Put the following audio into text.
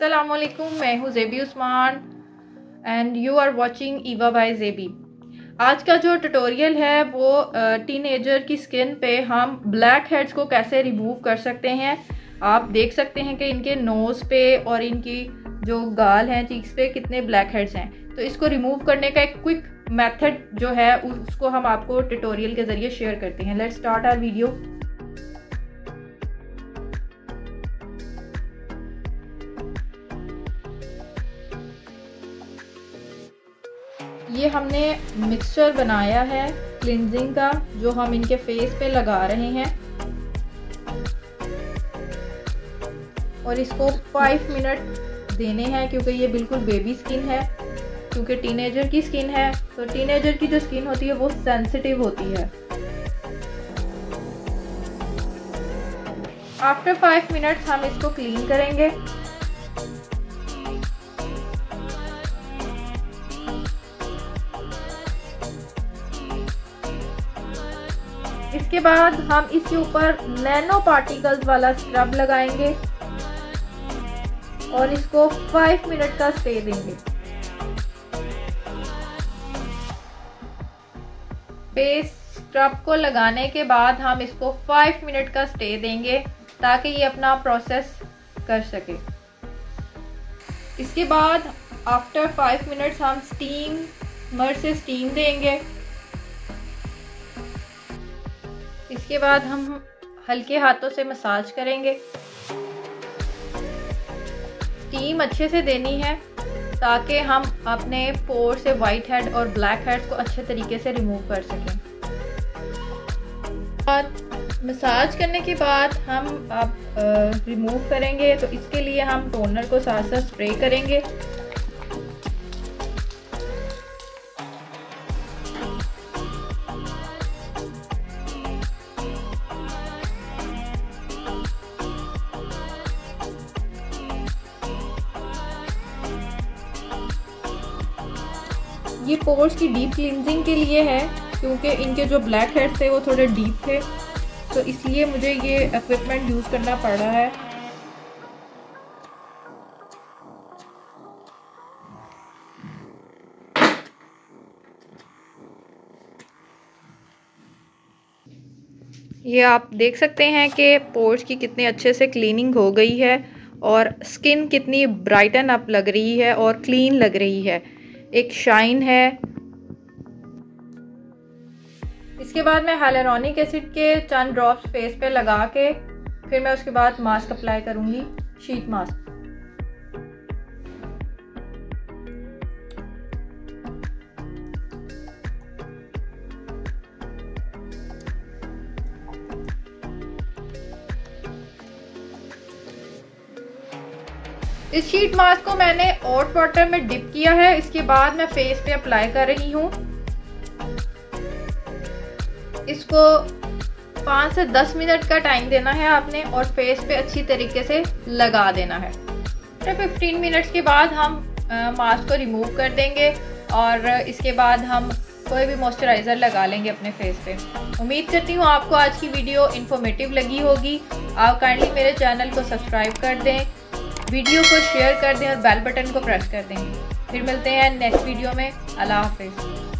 असलकुम मैं हूँ JB Usman and you are watching Eva by JB आज का जो ट्यूटोरियल है, वो टीनेजर की स्किन पे हम ब्लैक हेड्स को कैसे रिमूव कर सकते हैं, आप देख सकते हैं कि इनके नोज़ पे और इनकी जो गाल हैं चीक्स पे कितने ब्लैक हेड्स हैं। तो इसको रिमूव करने का एक क्विक मेथड जो है, उसको हम आपको ट्यूटोरियल के ज़रिए शेयर करते हैं। लेट्स स्टार्ट आर वीडियो ये हमने मिक्सचर बनाया है क्लिनजिंग का, जो हम इनके फेस पे लगा रहे हैं। और इसको फाइव मिनट देने हैं, क्योंकि ये बिल्कुल बेबी स्किन है। क्योंकि टीनेजर की स्किन है तो टीनेजर की जो स्किन होती है, वो सेंसिटिव होती है। आफ्टर फाइव मिनट्स हम इसको क्लीन करेंगे। इसके बाद हम इसके ऊपर नैनो पार्टिकल्स वाला स्क्रब लगाएँगे और इसको फाइव मिनट का स्टे देंगे। फेस स्क्रब को लगाने के बाद हम इसको फाइव मिनट का स्टे देंगे ताकि ये अपना प्रोसेस कर सके। इसके बाद आफ्टर फाइव मिनट्स हम स्टीम मर से स्टीम देंगे। इसके बाद हम हल्के हाथों से मसाज करेंगे। स्टीम अच्छे से देनी है, ताकि हम अपने पोर से वाइट हेड और ब्लैक हेड को अच्छे तरीके से रिमूव कर सकें। और मसाज करने के बाद हम अब रिमूव करेंगे तो इसके लिए हम टोनर को साथ साथ स्प्रे करेंगे। ये पोर्स की डीप क्लिनजिंग के लिए है, क्योंकि इनके जो ब्लैक हेड्स थे वो थोड़े डीप थे तो इसलिए मुझे ये इक्विपमेंट यूज़ करना पड़ रहा है। ये आप देख सकते हैं कि पोर्स की कितने अच्छे से क्लीनिंग हो गई है, और स्किन कितनी ब्राइटन अप लग रही है और क्लीन लग रही है। एक शाइन है। इसके बाद मैं हाइलरॉनिक एसिड के चंद ड्रॉप्स फेस पे लगा के फिर मैं उसके बाद मास्क अप्लाई करूँगी शीट मास्क इस शीट मास्क को मैंने हॉट वाटर में डिप किया है। इसके बाद मैं फेस पे अप्लाई कर रही हूँ। इसको पाँच से दस मिनट का टाइम देना है आपने और फेस पे अच्छी तरीके से लगा देना है। फिर फिफ्टीन मिनट्स के बाद हम मास्क को रिमूव कर देंगे और इसके बाद हम कोई भी मॉइस्चराइज़र लगा लेंगे अपने फेस पे। उम्मीद करती हूँ आपको आज की वीडियो इन्फॉर्मेटिव लगी होगी। आप काइंडली मेरे चैनल को सब्सक्राइब कर दें। वीडियो को शेयर कर दें और बेल बटन को प्रेस कर दें। फिर मिलते हैं नेक्स्ट वीडियो में। अल्लाह हाफिज़।